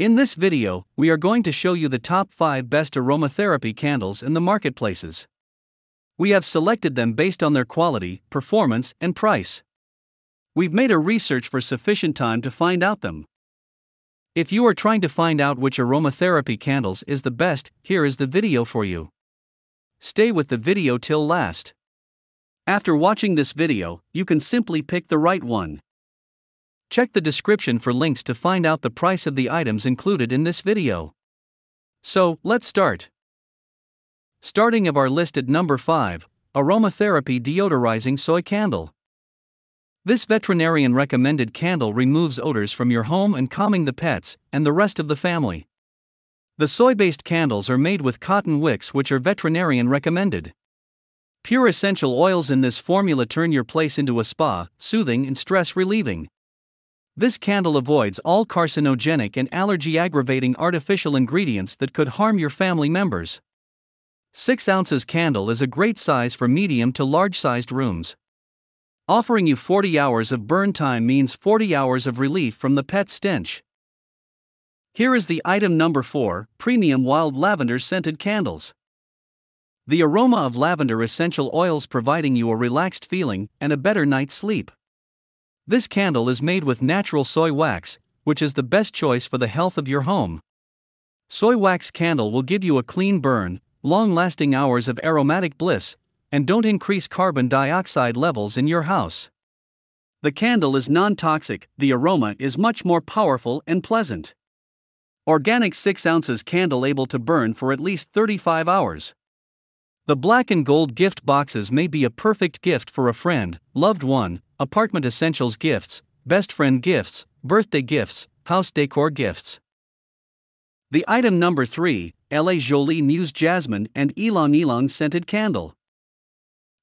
In this video, we are going to show you the top 5 best aromatherapy candles in the marketplaces. We have selected them based on their quality, performance, and price. We've made a research for sufficient time to find out them. If you are trying to find out which aromatherapy candles is the best, here is the video for you. Stay with the video till last. After watching this video, you can simply pick the right one. Check the description for links to find out the price of the items included in this video. So, let's start. Starting of our list at number 5, Aromatherapy Deodorizing Soy Candle. This veterinarian recommended candle removes odors from your home and calming the pets and the rest of the family. The soy based candles are made with cotton wicks, which are veterinarian recommended. Pure essential oils in this formula turn your place into a spa, soothing and stress relieving. This candle avoids all carcinogenic and allergy aggravating artificial ingredients that could harm your family members. 6 ounces candle is a great size for medium to large sized rooms. Offering you 40 hours of burn time means 40 hours of relief from the pet stench. Here is the item number 4 Premium Wild Lavender Scented Candles. The aroma of lavender essential oils providing you a relaxed feeling and a better night's sleep. This candle is made with natural soy wax, which is the best choice for the health of your home. Soy wax candle will give you a clean burn, long lasting hours of aromatic bliss, and don't increase carbon dioxide levels in your house. The candle is non toxic, the aroma is much more powerful and pleasant. Organic 6 ounces candle able to burn for at least 35 hours. The black and gold gift boxes may be a perfect gift for a friend, loved one, apartment essentials gifts, best friend gifts, birthday gifts, house decor gifts. The item number 3 La Jolie Muse Jasmine and Ylang Ylang Scented Candle.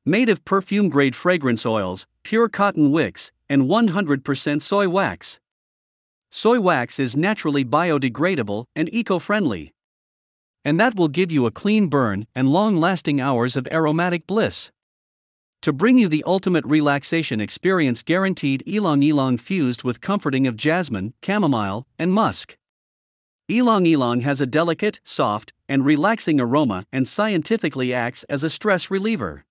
Made of perfume grade fragrance oils, pure cotton wicks, and 100% soy wax. Soy wax is naturally biodegradable and eco friendly. And that will give you a clean burn and long lasting hours of aromatic bliss. To bring you the ultimate relaxation experience guaranteed Ylang Ylang fused with comforting of jasmine, chamomile, and musk. Ylang Ylang has a delicate, soft, and relaxing aroma and scientifically acts as a stress reliever.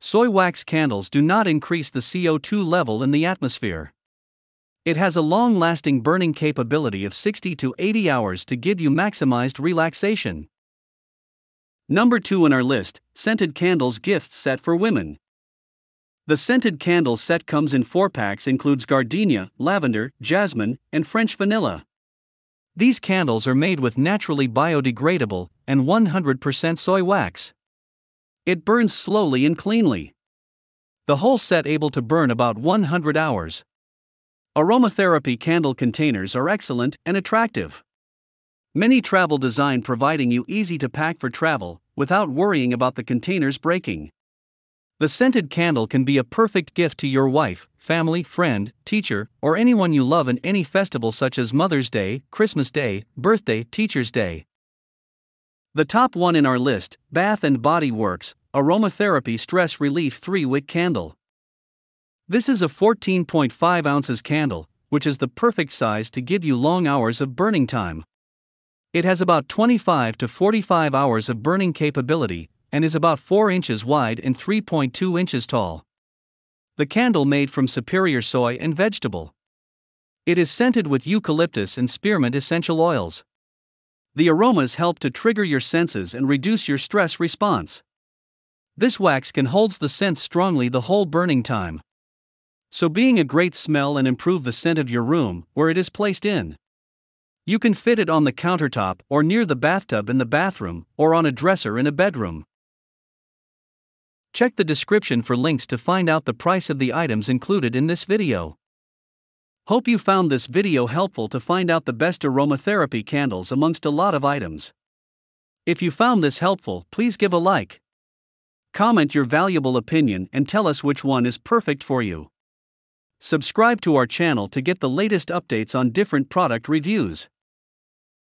Soy wax candles do not increase the CO2 level in the atmosphere. It has a long lasting burning capability of 60 to 80 hours to give you maximized relaxation. Number 2 on our list Scented Candles Gift Set for Women. The scented candle set comes in four packs, includes gardenia, lavender, jasmine, and French vanilla. These candles are made with naturally biodegradable and 100% soy wax. It burns slowly and cleanly. The whole set able to burn about 100 hours. Aromatherapy candle containers are excellent and attractive. Many travel design providing you easy to pack for travel without worrying about the containers breaking. The scented candle can be a perfect gift to your wife, family, friend, teacher, or anyone you love in any festival such as Mother's Day, Christmas Day, Birthday, Teacher's Day. The top one in our list, Bath and Body Works Aromatherapy Stress Relief 3 Wick Candle. This is a 14.5 ounces candle, which is the perfect size to give you long hours of burning time. It has about 25 to 45 hours of burning capability and is about 4 inches wide and 3.2 inches tall. The candle made from superior soy and vegetable. It is scented with eucalyptus and spearmint essential oils. The aromas help to trigger your senses and reduce your stress response. This wax can hold the scent strongly the whole burning time. So being a great smell and improve the scent of your room where it is placed in. You can fit it on the countertop or near the bathtub in the bathroom or on a dresser in a bedroom. Check the description for links to find out the price of the items included in this video. Hope you found this video helpful to find out the best aromatherapy candles amongst a lot of items. If you found this helpful, please give a like. Comment your valuable opinion and tell us which one is perfect for you. Subscribe to our channel to get the latest updates on different product reviews.